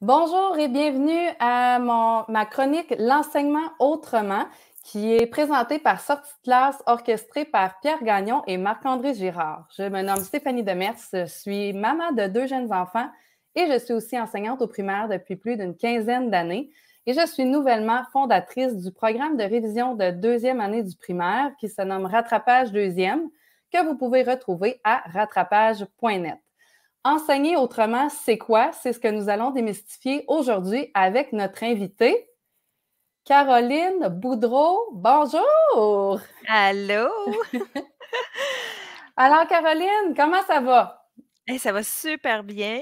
Bonjour et bienvenue à ma chronique L'enseignement autrement, qui est présentée par Sortie de classe, orchestrée par Pierre Gagnon et Marc-André Girard. Je me nomme Stéphanie Demers, je suis maman de deux jeunes enfants et je suis aussi enseignante au primaire depuis plus d'une quinzaine d'années. Et je suis nouvellement fondatrice du programme de révision de deuxième année du primaire qui se nomme Rattrapage deuxième, que vous pouvez retrouver à rattrapage.net. Enseigner autrement, c'est quoi? C'est ce que nous allons démystifier aujourd'hui avec notre invitée, Caroline Boudreau. Bonjour! Allô! Alors, Caroline, comment ça va? ça va super bien.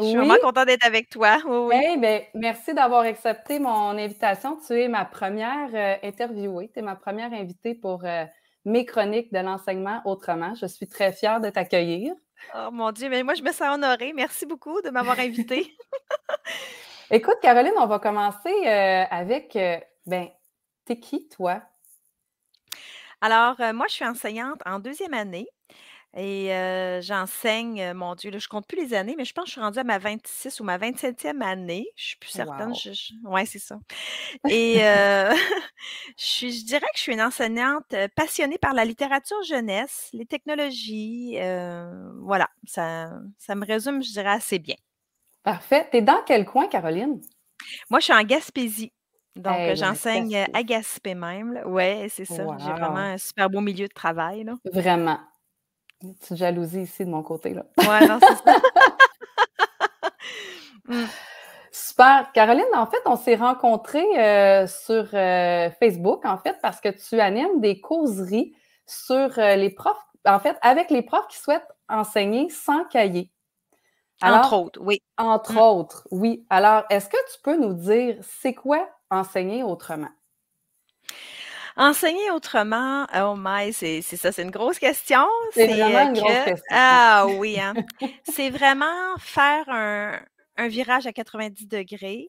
Je suis vraiment contente d'être avec toi. Oui, oui. Ben, merci d'avoir accepté mon invitation. Tu es ma première euh, interviewée, tu es ma première invitée pour euh, mes chroniques de l'enseignement autrement. Je suis très fière de t'accueillir. Oh mon Dieu, mais moi, je me sens honorée. Merci beaucoup de m'avoir invitée. Écoute, Caroline, on va commencer euh, avec, euh, ben, t'es qui, toi? Alors, euh, moi, je suis enseignante en deuxième année. Et j'enseigne, mon Dieu, là, je compte plus les années, mais je pense que je suis rendue à ma 26 ou ma 27e année. Je suis plus certaine. Oui, c'est ça. Et je, je dirais que je suis une enseignante passionnée par la littérature jeunesse, les technologies. voilà, ça, ça me résume, je dirais, assez bien. Parfait. Tu es dans quel coin, Caroline? Moi, je suis en Gaspésie. Donc, j'enseigne à Gaspé même. Oui, c'est ça. J'ai vraiment un super beau milieu de travail. Là. Vraiment. Une petite jalousie ici de mon côté. Là. Ouais, non, c'est ça. Mm. Super. Caroline, en fait, on s'est rencontrés euh, sur euh, Facebook, en fait, parce que tu animes des causeries sur euh, les profs, en fait, avec les profs qui souhaitent enseigner sans cahier. entre autres, oui. Entre mm. autres, oui. Alors, est-ce que tu peux nous dire, c'est quoi enseigner autrement? Enseigner autrement, oh my, c'est ça, c'est une grosse question. C'est vraiment une grosse question. Ah oui, hein. c'est vraiment faire un, virage à 90 degrés.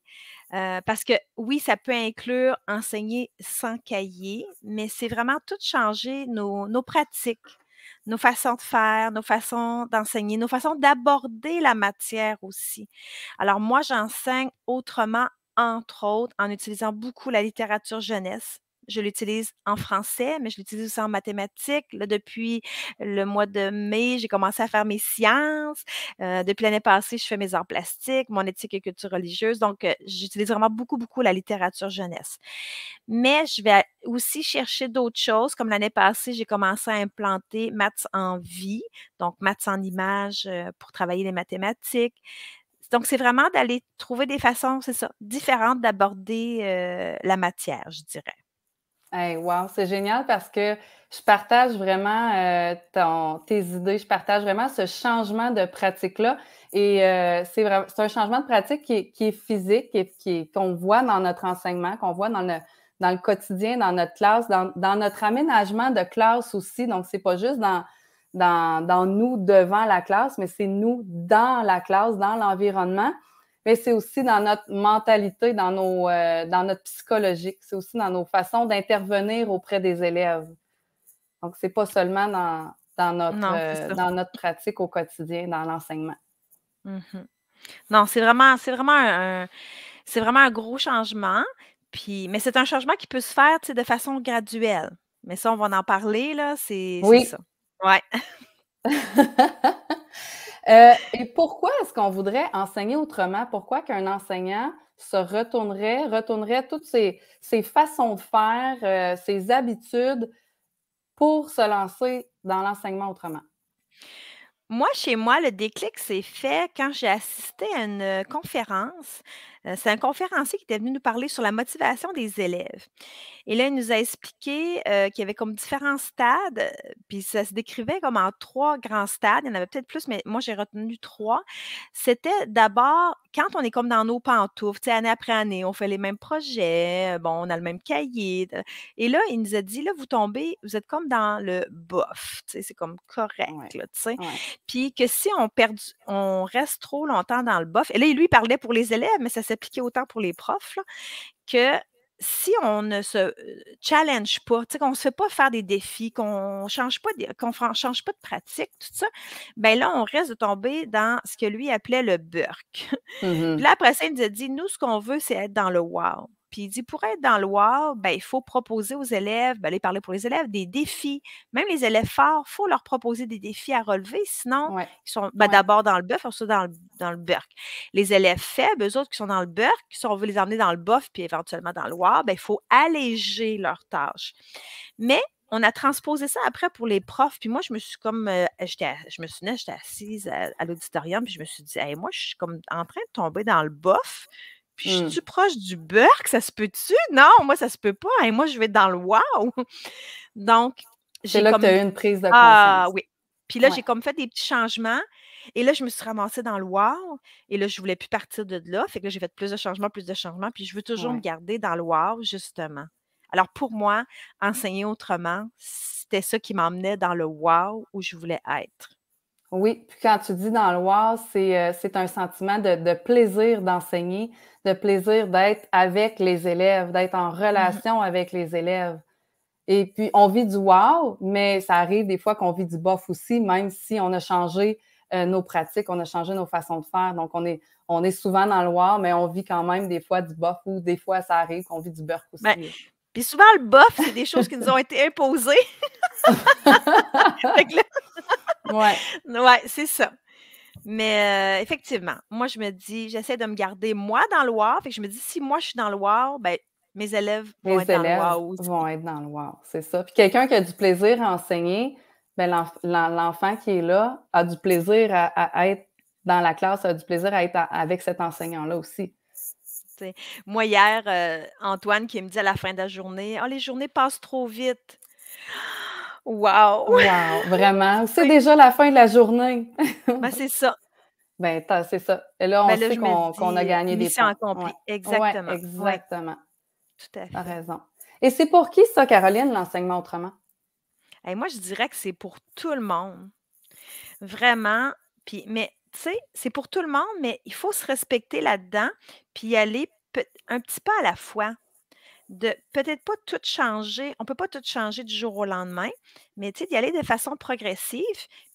Euh, parce que oui, ça peut inclure enseigner sans cahier, mais c'est vraiment tout changer nos, nos pratiques, nos façons de faire, nos façons d'enseigner, nos façons d'aborder la matière aussi. Alors moi, j'enseigne autrement, entre autres, en utilisant beaucoup la littérature jeunesse je l'utilise en français, mais je l'utilise aussi en mathématiques. Là, depuis le mois de mai, j'ai commencé à faire mes sciences. Euh, depuis l'année passée, je fais mes arts plastiques, mon éthique et culture religieuse. Donc, euh, j'utilise vraiment beaucoup, beaucoup la littérature jeunesse. Mais je vais aussi chercher d'autres choses. Comme l'année passée, j'ai commencé à implanter maths en vie, donc maths en images euh, pour travailler les mathématiques. Donc, c'est vraiment d'aller trouver des façons, c'est ça, différentes d'aborder la matière, je dirais. Hey, wow, c'est génial parce que je partage vraiment euh, ton, tes idées, je partage vraiment ce changement de pratique-là. Et euh, c'est un changement de pratique qui est, qui est physique, qui qu'on voit dans notre enseignement, qu'on voit dans le, dans le quotidien, dans notre classe, dans, dans notre aménagement de classe aussi. Donc, c'est pas juste dans, dans, dans nous devant la classe, mais c'est nous dans la classe, dans l'environnement mais c'est aussi dans notre mentalité, dans, nos, euh, dans notre psychologique, c'est aussi dans nos façons d'intervenir auprès des élèves. Donc, c'est pas seulement dans, dans, notre, euh, dans notre pratique au quotidien, dans l'enseignement. Mm-hmm. Non, c'est vraiment, c'est vraiment un, c'est vraiment un gros changement. Puis, mais c'est un changement qui peut se faire de façon graduelle. Mais ça, on va en parler, là. C'est oui. ça. Ouais. Euh, et pourquoi est-ce qu'on voudrait enseigner autrement? Pourquoi qu'un enseignant se retournerait, retournerait toutes ses, façons de faire, euh, ses habitudes pour se lancer dans l'enseignement autrement? Moi, chez moi, le déclic s'est fait quand j'ai assisté à une conférence c'est un conférencier qui était venu nous parler sur la motivation des élèves. Et là, il nous a expliqué qu'il y avait comme différents stades, puis ça se décrivait comme en trois grands stades. Il y en avait peut-être plus, mais moi, j'ai retenu trois. C'était d'abord quand on est comme dans nos pantoufles, année après année, on fait les mêmes projets, bon, on a le même cahier. Et là, il nous a dit, là, vous tombez, vous êtes comme dans le bof, c'est comme correct, tu sais. Puis que si on, perd, on reste trop longtemps dans le bof, et là, lui, il parlait pour les élèves, mais ça s'appliquait autant pour les profs, que si on ne se challenge pas, qu'on ne se fait pas faire des défis, qu'on ne change, pas de, change pas de pratique, tout ça, ben là, on risque de tomber dans ce que lui appelait le burk. Mmh Puis là, après ça, il nous a dit, nous, ce qu'on veut, c'est être dans le wow. Puis il dit, pour être dans le wow, ben, il faut proposer aux élèves, ben, aller parler pour les élèves, des défis. Même les élèves forts, il faut leur proposer des défis à relever, sinon, ils sont ben, d'abord dans le bœuf, ensuite dans le, dans le burk. Les élèves faibles, eux autres qui sont dans le burk, si on veut les emmener dans le bof, puis éventuellement dans le wow, ben, il faut alléger leurs tâches. Mais on a transposé ça après pour les profs. Puis moi, je me suis comme, euh, je me souviens, j'étais assise à, l'auditorium, puis je me suis dit, moi, je suis comme en train de tomber dans le bof. Puis je mmh. suis proche du burk, ça se peut-tu? Non, moi, ça se peut pas. Et moi, je vais dans le wow. Donc, j'ai là que tu as eu une prise de conscience. Ah oui. Puis là, j'ai comme fait des petits changements. Et là, je me suis ramassée dans le wow. Et là, je voulais plus partir de là. Fait que là, j'ai fait plus de changements, plus de changements. Puis je veux toujours me garder dans le wow, justement. Alors, pour moi, enseigner autrement, c'était ça qui m'emmenait dans le wow où je voulais être. Oui, puis quand tu dis dans le wow, c'est euh, un sentiment de, plaisir d'enseigner, de plaisir d'être avec les élèves, d'être en mmh relation avec les élèves. Et puis, on vit du wow, mais ça arrive des fois qu'on vit du bof aussi, même si on a changé euh, nos pratiques, on a changé nos façons de faire. Donc, on est, on est souvent dans le wow, mais on vit quand même des fois du bof ou des fois, ça arrive qu'on vit du beurre aussi. Ben, puis souvent, le bof, c'est des choses qui nous ont été imposées. ouais. Ouais, c'est ça. Mais euh, effectivement, moi, je me dis, j'essaie de me garder moi dans le wow. Fait que je me dis, si moi, je suis dans le wow, ben, mes élèves vont être dans le wow aussi. vont être dans le wow, c'est ça. Puis quelqu'un qui a du plaisir à enseigner, ben, l'enfant qui est là a du plaisir à, être dans la classe, a du plaisir à être avec cet enseignant-là aussi. Moi, hier, euh, Antoine qui me dit à la fin de la journée Oh, les journées passent trop vite. Wow! Wow, vraiment? C'est déjà la fin de la journée. ben, c'est ça. Ben, c'est ça. Et là, on ben sait qu'on a gagné des points. accomplie. Exactement. exactement. Tout à fait. T'as raison. Et c'est pour qui ça, Caroline, l'enseignement autrement? Moi, je dirais que c'est pour tout le monde. Vraiment. Puis, mais tu sais, c'est pour tout le monde, mais il faut se respecter là-dedans, puis y aller un petit pas à la fois. De peut-être pas tout changer, on peut pas tout changer du jour au lendemain, mais tu sais, d'y aller de façon progressive,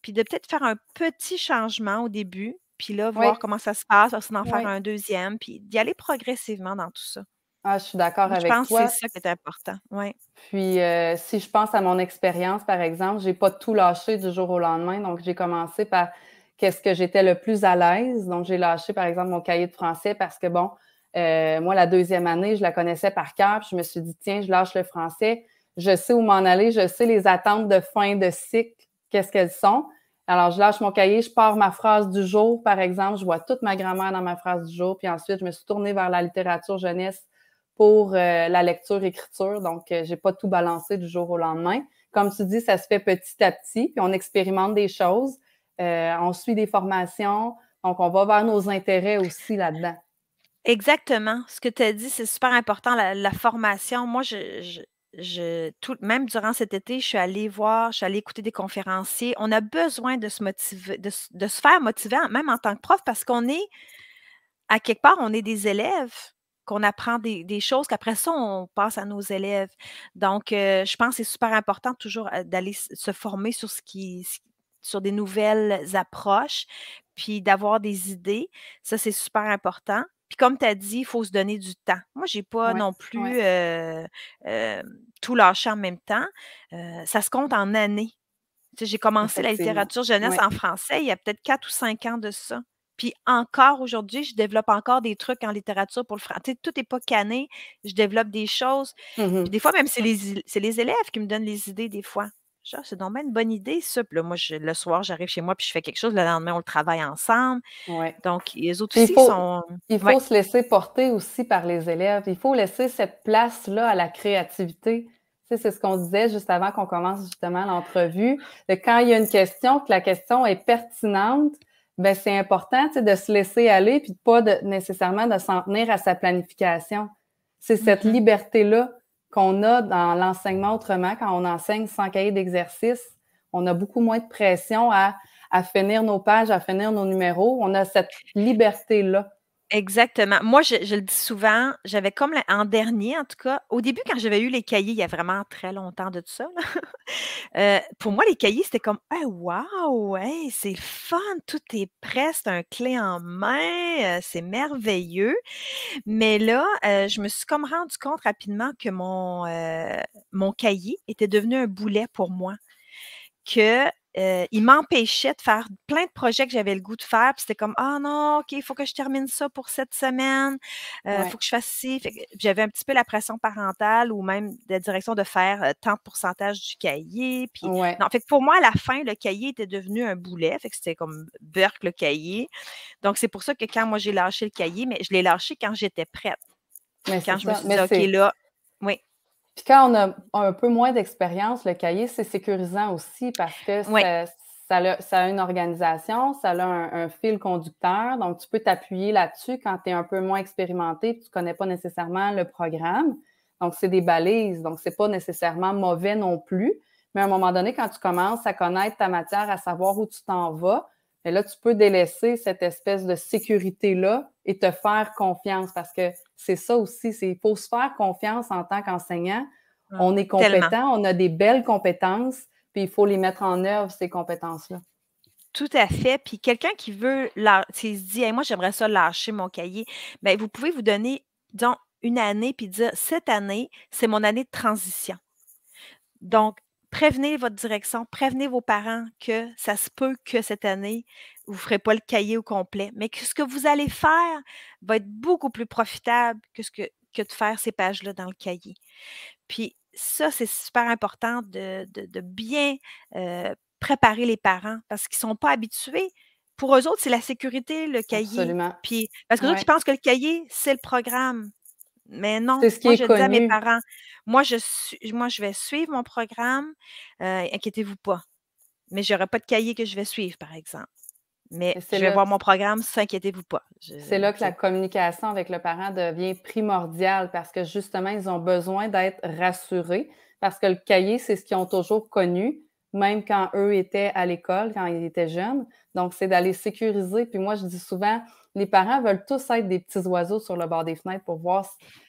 puis de peut-être faire un petit changement au début, puis là, voir comment ça se passe, d'en faire un deuxième, puis d'y aller progressivement dans tout ça. Ah, je suis d'accord avec toi. Je pense que c'est ça qui est important. Ouais. Puis, euh, si je pense à mon expérience, par exemple, j'ai pas tout lâché du jour au lendemain. Donc, j'ai commencé par qu'est-ce que j'étais le plus à l'aise. Donc, j'ai lâché, par exemple, mon cahier de français parce que, bon, euh, moi, la deuxième année, je la connaissais par cœur. Puis je me suis dit, tiens, je lâche le français. Je sais où m'en aller. Je sais les attentes de fin de cycle, qu'est-ce qu'elles sont. Alors, je lâche mon cahier, je pars ma phrase du jour, par exemple. Je vois toute ma grammaire dans ma phrase du jour. Puis ensuite, je me suis tournée vers la littérature jeunesse pour euh, la lecture-écriture. Donc, euh, je n'ai pas tout balancé du jour au lendemain. Comme tu dis, ça se fait petit à petit, puis on expérimente des choses. Euh, on suit des formations, donc on va vers nos intérêts aussi là-dedans. Exactement. Ce que tu as dit, c'est super important, la, formation. Moi, je, je, tout, même durant cet été, je suis allée voir, je suis allée écouter des conférenciers. On a besoin de se motiver, de, se faire motiver, même en tant que prof, parce qu'on est, à quelque part, on est des élèves qu'on apprend des, choses, qu'après ça, on passe à nos élèves. Donc, euh, je pense que c'est super important toujours euh, d'aller se former sur ce qui, sur des nouvelles approches, puis d'avoir des idées. Ça, c'est super important. Puis comme tu as dit, il faut se donner du temps. Moi, je n'ai pas non plus tout lâché en même temps. ça se compte en années. j'ai commencé la littérature jeunesse en français il y a peut-être quatre ou cinq ans de ça. Puis encore aujourd'hui, je développe encore des trucs en littérature pour le français. Tout n'est pas cané. Je développe des choses. Mmh des fois, même, c'est les, les élèves qui me donnent les idées des fois c'est donc une bonne idée, ça. Puis là, moi, le soir, j'arrive chez moi puis je fais quelque chose. Le lendemain, on le travaille ensemble. Donc, les autres aussi sont. Il faut se laisser porter aussi par les élèves. Il faut laisser cette place-là à la créativité. Tu sais, c'est ce qu'on disait juste avant qu'on commence justement l'entrevue. Quand il y a une question, que la question est pertinente, ben c'est important de se laisser aller puis pas de, nécessairement de s'en tenir à sa planification. C'est cette mm-hmm. liberté-là qu'on a dans l'enseignement autrement, quand on enseigne sans cahier d'exercice, on a beaucoup moins de pression à, finir nos pages, à finir nos numéros. On a cette liberté-là. Exactement. Moi, je le dis souvent, j'avais comme en dernier, en tout cas, au début, quand j'avais eu les cahiers, il y a vraiment très longtemps de tout ça, heu, pour moi, les cahiers, c'était comme: «Hey, waouh! Hey, c'est le fun, tout est prêt, c'est un clé en main, heu, c'est merveilleux». Mais là, heu, je me suis comme rendu compte rapidement que mon, mon cahier était devenu un boulet pour moi. Que, heu, il m'empêchait de faire plein de projets que j'avais le goût de faire, puis c'était comme: «Ah non, OK, il faut que je termine ça pour cette semaine, heu, il Ouais. faut que je fasse ci». J'avais un petit peu la pression parentale ou même de la direction de faire, heu, tant de pourcentage du cahier, puis Ouais. non, fait que pour moi, à la fin, le cahier était devenu un boulet, fait que c'était comme beurk le cahier. Donc c'est pour ça que quand moi j'ai lâché le cahier, mais je l'ai lâché quand j'étais prête. Mais Quand je me suis dit: «OK, là». Puis quand on a un peu moins d'expérience, le cahier, c'est sécurisant aussi parce que Oui. ça ça a ça a une organisation, ça a un un fil conducteur, donc tu peux t'appuyer là-dessus quand tu es un peu moins expérimenté, tu connais pas nécessairement le programme. Donc c'est des balises, donc c'est pas nécessairement mauvais non plus, mais à un moment donné, quand tu commences à connaître ta matière, à savoir où tu t'en vas, et là, tu peux délaisser cette espèce de sécurité-là et te faire confiance parce que c'est ça aussi, c'est il faut se faire confiance en tant qu'enseignant. Mmh, On est tellement. compétent, on a des belles compétences, puis il faut les mettre en œuvre, ces compétences-là. Tout à fait. Puis quelqu'un qui veut qui se dit: «Hey, moi, j'aimerais ça lâcher mon cahier», ben, vous pouvez vous donner, disons, une année puis dire: «Cette année, c'est mon année de transition». Donc, prévenez votre direction, prévenez vos parents que ça se peut que cette année, vous ne ferez pas le cahier au complet, mais que ce que vous allez faire va être beaucoup plus profitable que ce que que de faire ces pages-là dans le cahier. Puis ça, c'est super important de de de bien, préparer les parents parce qu'ils ne sont pas habitués. Pour eux autres, c'est la sécurité, le cahier. Absolument. Puis parce qu'eux autres, ils Ouais. pensent que le cahier, c'est le programme. Mais non, C'est ce qui moi est je dis à mes parents: «Moi je suis moi je vais suivre mon programme, heu, inquiétez-vous pas. Mais j'aurai pas de cahier que je vais suivre, par exemple. Mais je vais là voir mon programme, ça inquiétez-vous pas». Je c'est là que la communication avec le parent devient primordiale parce que justement, ils ont besoin d'être rassurés parce que le cahier, c'est ce qu'ils ont toujours connu, même quand eux étaient à l'école, quand ils étaient jeunes. Donc, c'est d'aller sécuriser. Puis moi, je dis souvent, les parents veulent tous être des petits oiseaux sur le bord des fenêtres pour voir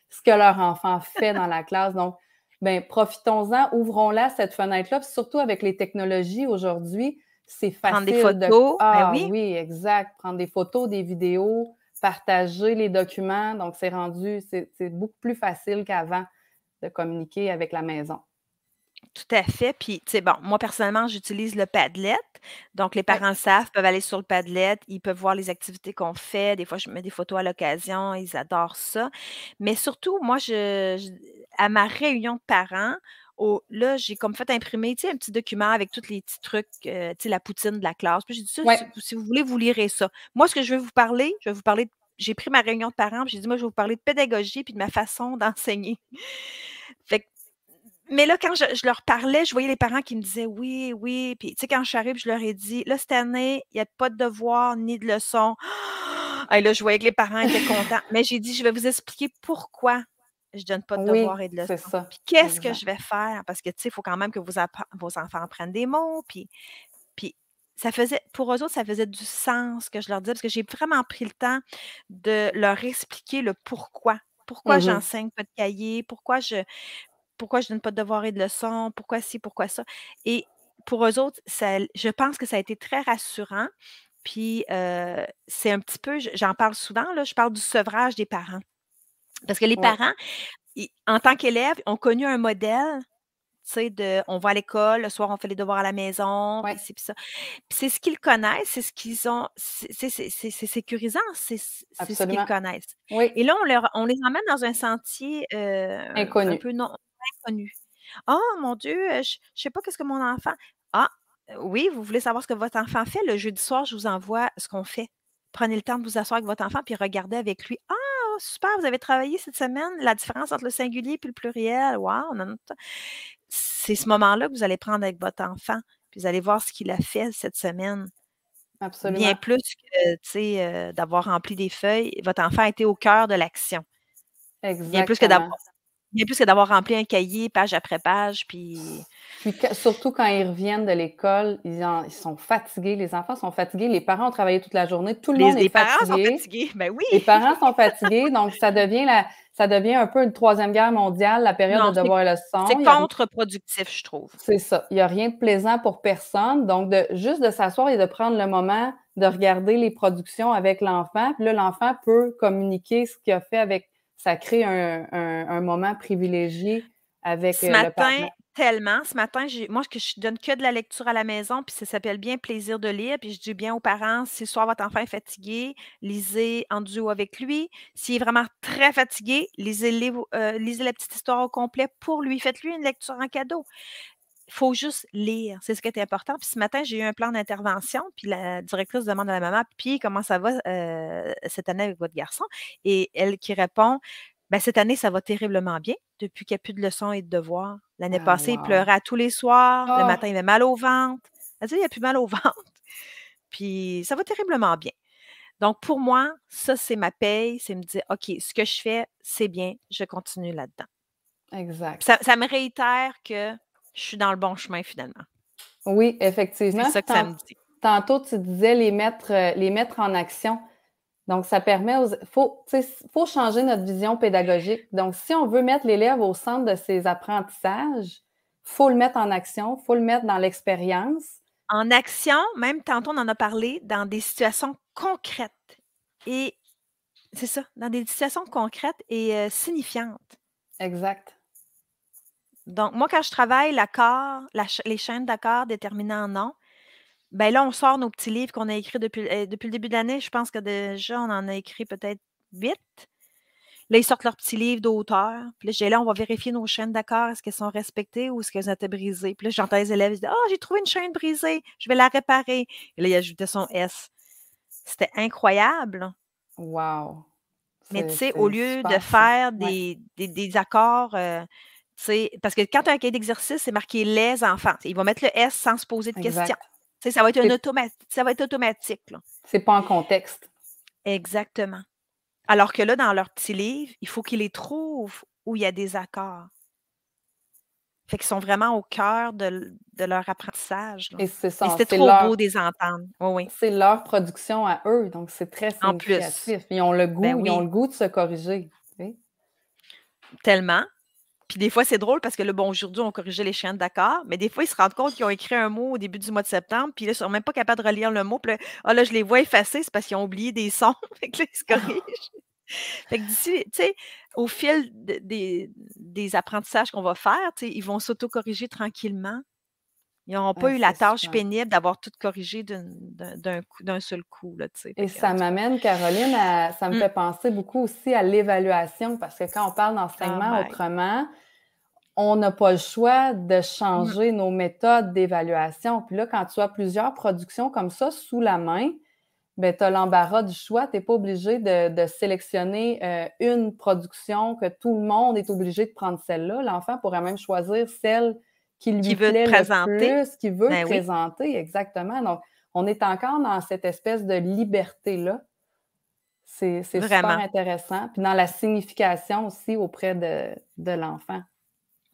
ce que leur enfant fait dans la classe. Donc, ben, profitons-en, ouvrons-la, cette fenêtre-là. Surtout avec les technologies aujourd'hui, c'est Prendre des facile de photos, ben ah oui. oui, exact. Prendre des photos, des vidéos, partager les documents. Donc, c'est rendu, c'est beaucoup plus facile qu'avant de communiquer avec la maison. Tout à fait. Puis, tu sais, bon, moi, personnellement, j'utilise le Padlet. Donc, les parents savent, peuvent aller sur le Padlet, ils peuvent voir les activités qu'on fait. Des fois, je mets des photos à l'occasion, ils adorent ça. Mais surtout, moi, je je à ma réunion de parents, au là, j'ai comme fait imprimer, tu sais, un petit document avec tous les petits trucs, heu, tu sais, la poutine de la classe. Puis j'ai dit: «Ça, si Ouais. vous si vous voulez, vous lirez ça. Moi, ce que je vais vous parler, je vais vous parler» j'ai pris ma réunion de parents, puis j'ai dit: «Moi, je vais vous parler de pédagogie puis de ma façon d'enseigner». Mais là, quand je je leur parlais, je voyais les parents qui me disaient: «Oui, oui». Puis, tu sais, quand je suis arrivée, je leur ai dit: «Là, cette année, il y a pas de devoirs ni de leçons». Hey, là, je voyais que les parents étaient contents. Mais j'ai dit: «Je vais vous expliquer pourquoi je donne pas de Oui, devoirs et de c'est leçons. ça. Puis qu'est-ce que je vais faire?» parce que, tu sais, il faut quand même que vos enfants apprennent des mots, puis puis ça faisait pour eux autres, ça faisait du sens que je leur disais, parce que j'ai vraiment pris le temps de leur expliquer le pourquoi. Pourquoi Mmh mh. j'enseigne pas de cahier, pourquoi je pourquoi je donne pas de devoirs et de leçons, pourquoi ci, pourquoi ça? Et pour eux autres, ça je pense que ça a été très rassurant. Puis, c'est un petit peu j'en parle souvent, là, je parle du sevrage des parents. Parce que les Ouais. parents, ils en tant qu'élèves, ont connu un modèle, tu sais, de on va à l'école, le soir, on fait les devoirs à la maison, Ouais. puis ça. C'est ce qu'ils connaissent, c'est ce qu'ils ont c'est sécurisant, c'est ce qu'ils connaissent. Oui. Et là, on leur on les emmène dans un sentier, un peu non «Oh mon Dieu, je je sais pas qu'est-ce que mon enfant» «Ah, oui, vous voulez savoir ce que votre enfant fait? Le jeudi soir, je vous envoie ce qu'on fait. Prenez le temps de vous asseoir avec votre enfant puis regardez avec lui. Ah super, vous avez travaillé cette semaine la différence entre le singulier puis le pluriel. Wow, non, non, ta» C'est ce moment-là que vous allez prendre avec votre enfant, puis vous allez voir ce qu'il a fait cette semaine. Bien Absolument. plus que, d'avoir rempli des feuilles. Votre enfant a été au cœur de l'action. Bien plus que Exactement. d'avoir bien plus que d'avoir rempli un cahier page après page, puis Puis surtout quand ils reviennent de l'école, ils, sont fatigués. Les enfants sont fatigués. Les parents ont travaillé toute la journée. Tout le monde est fatigué. Les parents sont fatigués. Ben oui. Les parents sont fatigués. donc, ça devient, la, ça devient un peu une troisième guerre mondiale, la période de devoir et leçon. C'est contre-productif, je trouve. C'est ça. Il n'y a rien de plaisant pour personne. Donc, de, juste de s'asseoir et de prendre le moment de regarder les productions avec l'enfant. Puis là, l'enfant peut communiquer ce qu'il a fait avec. Ça crée un, moment privilégié avec ce euh, matin, Tellement. Ce matin, moi, je je donne que de la lecture à la maison, puis ça s'appelle bien plaisir de lire. Puis je dis bien aux parents, si ce soir votre enfant est fatigué, lisez en duo avec lui. S'il est vraiment très fatigué, lisez, euh, lisez la petite histoire au complet pour lui. Faites-lui une lecture en cadeau. Il faut juste lire. C'est ce qui est important. Puis ce matin, j'ai eu un plan d'intervention, puis la directrice demande à la maman, puis comment ça va euh, cette année avec votre garçon? Et elle qui répond, ben, cette année, ça va terriblement bien depuis qu'il n'y a plus de leçons et de devoirs. L'année ah, passée, il pleurait à tous les soirs. Le ah! matin, il avait mal au ventre. Elle dit, il a plus mal au ventre. Puis ça va terriblement bien. Donc, pour moi, ça, c'est ma paye. C'est me dire, OK, ce que je fais, c'est bien. Je continue là-dedans. Exact. Ça, me réitère que je suis dans le bon chemin finalement. Oui, effectivement. C'est ça que ça me dit. Tantôt, tu disais les mettre, euh, les mettre en action. Donc, ça permet aux. Il faut, faut changer notre vision pédagogique. Donc, si on veut mettre l'élève au centre de ses apprentissages, il faut le mettre en action, il faut le mettre dans l'expérience. En action, même tantôt, on en a parlé, dans des situations concrètes. Et c'est ça, dans des situations concrètes et euh, signifiantes. Exact. Donc, moi, quand je travaille l'accord, les chaînes d'accords déterminées en nom, ben là, on sort nos petits livres qu'on a écrits depuis, euh, depuis le début de l'année. Je pense que déjà, on en a écrit peut-être huit. Là, ils sortent leurs petits livres d'auteur. Puis là, j'ai là, on va vérifier nos chaînes d'accord. Est-ce qu'elles sont respectées ou est-ce qu'elles ont été brisées? Puis là, j'entends les élèves dire Ah, j'ai trouvé une chaîne brisée, je vais la réparer. Et là, il ajoutait son S. C'était incroyable. Wow. Mais tu sais, au lieu de faire des, des, accords, euh, parce que quand tu as un cahier d'exercice, c'est marqué les enfants. Il va mettre le S sans se poser de questions ça va être un automatique. Ça va être automatique. C'est pas en contexte. Exactement. Alors que là, dans leur petit livre, il faut qu'ils les trouvent où il y a des accords. Fait qu'ils sont vraiment au cœur de, leur apprentissage. Et c'est ça. c'est trop beau de les entendre. Oui, C'est leur production à eux, donc c'est très significatif. Ils ont le goût, ben ils ont le goût de se corriger. Tellement. Puis des fois, c'est drôle parce que là, bon, aujourd'hui, on corrigeait les chiens d'accord, mais des fois, ils se rendent compte qu'ils ont écrit un mot au début du mois de septembre, puis là, ils sont même pas capables de relire le mot. Puis là, ah, là je les vois effacer, c'est parce qu'ils ont oublié des sons. fait que là, ils se corrigent. fait que d'ici, tu sais, au fil des, des apprentissages qu'on va faire, ils vont s'auto-corriger tranquillement. Ils n'auront pas eu la tâche pénible d'avoir tout corrigé d'un seul coup. Là, Et ça m'amène, Caroline, ça me mmh. fait penser beaucoup aussi à l'évaluation, parce que quand on parle d'enseignement ah, autrement, on n'a pas le choix de mmh. changer nos méthodes d'évaluation. Puis là, quand tu as plusieurs productions comme ça sous la main, ben, tu as l'embarras du choix. Tu n'es pas obligé de, sélectionner euh, une production que tout le monde est obligé de prendre celle-là. L'enfant pourrait même choisir celle qui lui veut plaît présenter. le plus, qui veut ben présenter, exactement. Donc, on est encore dans cette espèce de liberté-là. C'est super intéressant. Puis dans la signification aussi auprès de, de l'enfant.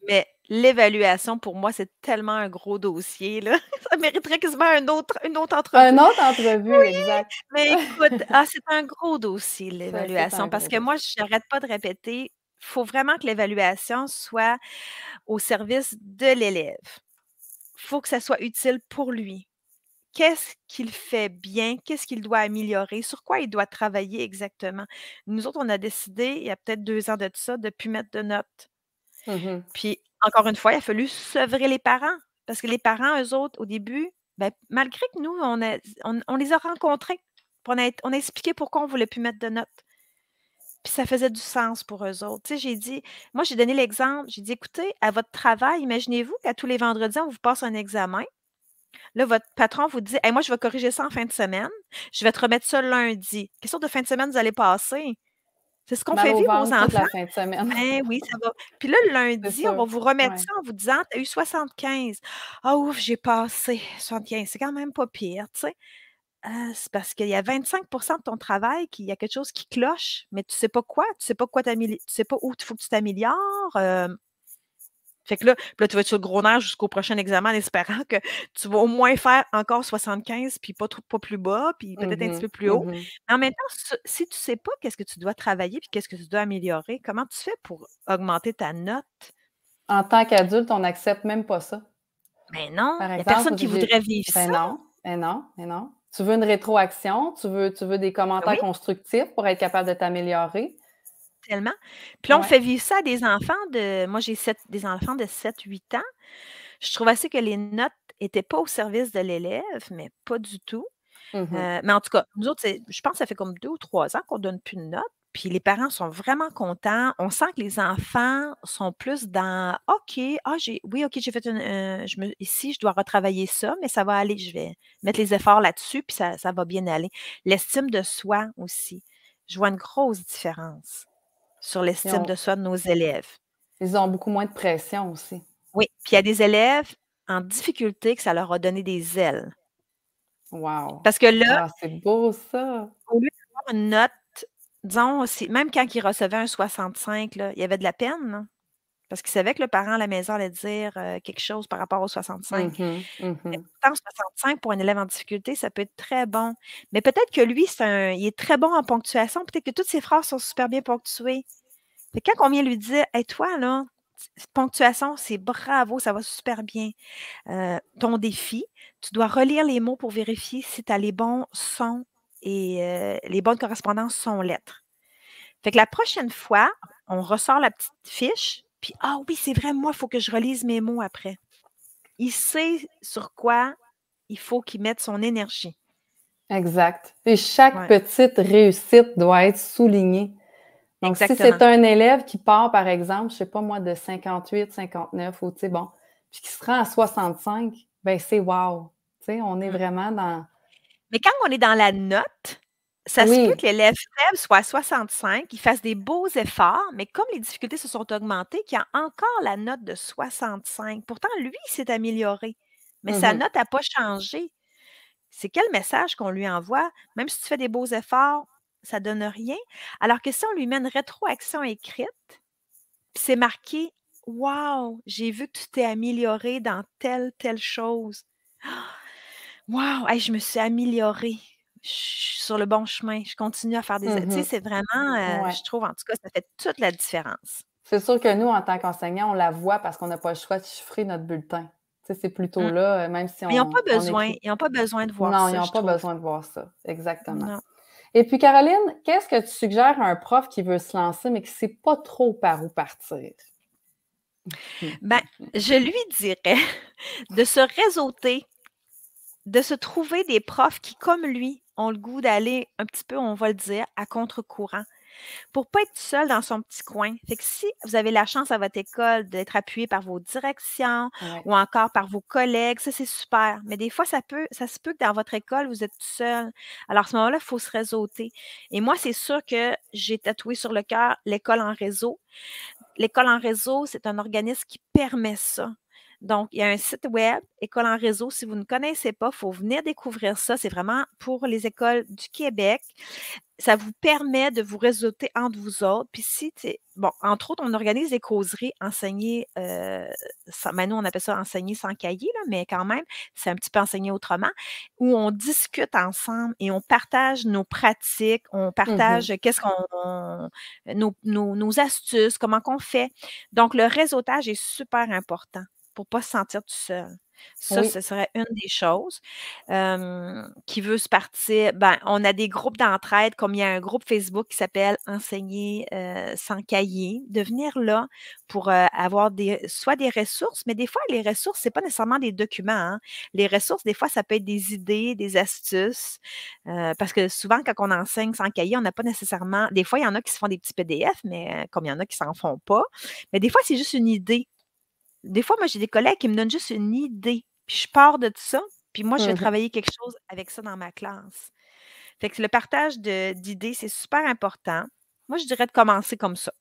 Mais l'évaluation, pour moi, c'est tellement un gros dossier. Là. Ça mériterait quasiment un autre, une autre entrevue. Un autre entrevue, exact. Mais écoute, ah, c'est un gros dossier, l'évaluation. Parce que moi, je n'arrête pas de répéter, il faut vraiment que l'évaluation soit au service de l'élève. Il faut que ça soit utile pour lui. Qu'est-ce qu'il fait bien? Qu'est-ce qu'il doit améliorer? Sur quoi il doit travailler exactement? Nous autres, on a décidé, il y a peut-être deux ans de ça, de ne plus mettre de notes. Mmh Puis, encore une fois, il a fallu sevrer les parents. Parce que les parents, eux autres, au début, ben, malgré que nous, on, on, les a rencontrés, on a, on a expliqué pourquoi on ne voulait plus mettre de notes. Puis ça faisait du sens pour eux autres. Tu sais, j'ai dit, moi, j'ai donné l'exemple, j'ai dit, écoutez, à votre travail, imaginez-vous qu'à tous les vendredis, on vous passe un examen. Là, votre patron vous dit, moi, je vais corriger ça en fin de semaine. Je vais te remettre ça lundi. Quelle sorte de fin de semaine vous allez passer? C'est ce qu'on fait vivre aux enfants. La fin de semaine. Ben oui, ça va. Puis là, le lundi, on va vous remettre ça en vous disant, tu as eu 75. Ah ouf, j'ai passé 75. C'est quand même pas pire, tu sais. Ah, c'est parce qu'il y a 25% de ton travail qu'il y a quelque chose qui cloche, mais tu ne sais pas quoi, tu ne sais pas quoi tu sais pas où il faut que tu t'améliores. Fait que là, là tu vas être sur le gros nerf jusqu'au prochain examen en espérant que tu vas au moins faire encore 75, puis pas, trop, pas plus bas, puis peut-être un petit Mmh peu plus haut. mh. Mais en même temps, si tu ne sais pas qu'est-ce que tu dois travailler puis qu'est-ce que tu dois améliorer, comment tu fais pour augmenter ta note? En tant qu'adulte, on n'accepte même pas ça. Mais ben non, il n'y a personne qui voudrait vivre ben ça. Non, ben non, ben non. Tu veux une rétroaction, tu veux, tu veux des commentaires constructifs pour être capable de t'améliorer? Tellement. Puis là, on fait vivre ça à des enfants de. Moi, j'ai des enfants de 7-8 ans. Je trouve assez que les notes n'étaient pas au service de l'élève, mais pas du tout. Mmh euh, mais en tout cas, nous autres, je pense que ça fait comme deux ou trois ans qu'on ne donne plus de notes. Puis les parents sont vraiment contents. On sent que les enfants sont plus dans OK, ah, j'ai oui, OK, j'ai fait une. Euh, je me, ici, je dois retravailler ça, mais ça va aller. Je vais mettre les efforts là-dessus, puis ça, ça va bien aller. L'estime de soi aussi. Je vois une grosse différence sur l'estime de soi de nos élèves. Ils ont beaucoup moins de pression aussi. Oui, puis il y a des élèves en difficulté que ça leur a donné des ailes. Wow. Parce que là, ah, c'est beau ça. Au lieu d'avoir une note, disons aussi, même quand ils recevaient un 65, là, il y avait de la peine. Parce qu'il savait que le parent à la maison allait dire euh, quelque chose par rapport au 65. Mmh mmh 65 pour un élève en difficulté, ça peut être très bon. Mais peut-être que lui, il est très bon en ponctuation. Peut-être que toutes ses phrases sont super bien ponctuées. Mais quand on vient lui dire, hey, toi, là, ponctuation, c'est bravo, ça va super bien. Euh, ton défi, tu dois relire les mots pour vérifier si tu as les bons sons et euh, les bonnes correspondances son-lettres. Fait que la prochaine fois, on ressort la petite fiche, puis, ah oui, c'est vrai, moi, il faut que je relise mes mots après. Il sait sur quoi il faut qu'il mette son énergie. Exact. Et chaque petite réussite doit être soulignée. Donc, si c'est un élève qui part, par exemple, je ne sais pas moi, de 58, 59, ou tu sais, bon, puis qui se rend à 65, ben c'est wow. Tu sais, on est vraiment dans. Mais quand on est dans la note, ça se peut que l'élève faible soit à 65, qu'il fasse des beaux efforts, mais comme les difficultés se sont augmentées, qu'il a encore la note de 65. Pourtant, lui, il s'est amélioré, mais sa mmh note n'a pas changé. C'est quel message qu'on lui envoie? Même si tu fais des beaux efforts, ça ne donne rien. Alors que si on lui met une rétroaction écrite, c'est marqué Wow, j'ai vu que tu t'es amélioré dans telle, telle chose. Wow, je me suis améliorée je suis sur le bon chemin, je continue à faire des mmh c'est vraiment, euh, je trouve, en tout cas, ça fait toute la différence. C'est sûr que nous, en tant qu'enseignants, on la voit parce qu'on n'a pas le choix de chiffrer notre bulletin. c'est plutôt mmh. là, euh, même si on. ils n'ont pas besoin, ils n'ont pas besoin de voir ça. Non, ils n'ont pas besoin de voir ça. Exactement. Et puis, Caroline, qu'est-ce que tu suggères à un prof qui veut se lancer, mais qui ne sait pas trop par où partir? Ben, je lui dirais de se réseauter, de se trouver des profs qui, comme lui, ont le goût d'aller un petit peu, on va le dire, à contre-courant pour pas être seul dans son petit coin. Fait que si vous avez la chance à votre école d'être appuyé par vos directions ou encore par vos collègues, ça c'est super. Mais des fois, ça peut, ça se peut que dans votre école, vous êtes tout seul. Alors à ce moment-là, il faut se réseauter. Et moi, c'est sûr que j'ai tatoué sur le cœur l'école en réseau. L'école en réseau, c'est un organisme qui permet ça. Donc, il y a un site web, École en réseau. Si vous ne connaissez pas, il faut venir découvrir ça. C'est vraiment pour les écoles du Québec. Ça vous permet de vous réseauter entre vous autres. Puis si, bon, entre autres, on organise des causeries enseignées, euh, nous, on appelle ça enseigner sans cahier, là, mais quand même, c'est un petit peu enseigné autrement, où on discute ensemble et on partage nos pratiques, on mmh partage qu'est-ce qu'on, nos, nos astuces, comment qu'on fait. Donc, le réseautage est super important pour ne pas se sentir tout seul. Ça, ce serait une des choses. qui veut se partir, ben, on a des groupes d'entraide, comme il y a un groupe Facebook qui s'appelle Enseigner sans cahier, de venir là pour avoir des, soit des ressources, mais des fois, les ressources, ce n'est pas nécessairement des documents. Hein. Les ressources, des fois, ça peut être des idées, des astuces, parce que souvent, quand on enseigne sans cahier, on n'a pas nécessairement, des fois, il y en a qui se font des petits PDF, mais comme il y en a qui s'en font pas, mais des fois, c'est juste une idée des fois, moi, j'ai des collègues qui me donnent juste une idée, puis je pars de ça, puis moi, je vais mmh travailler quelque chose avec ça dans ma classe. Fait que le partage d'idées, c'est super important. Moi, je dirais de commencer comme ça,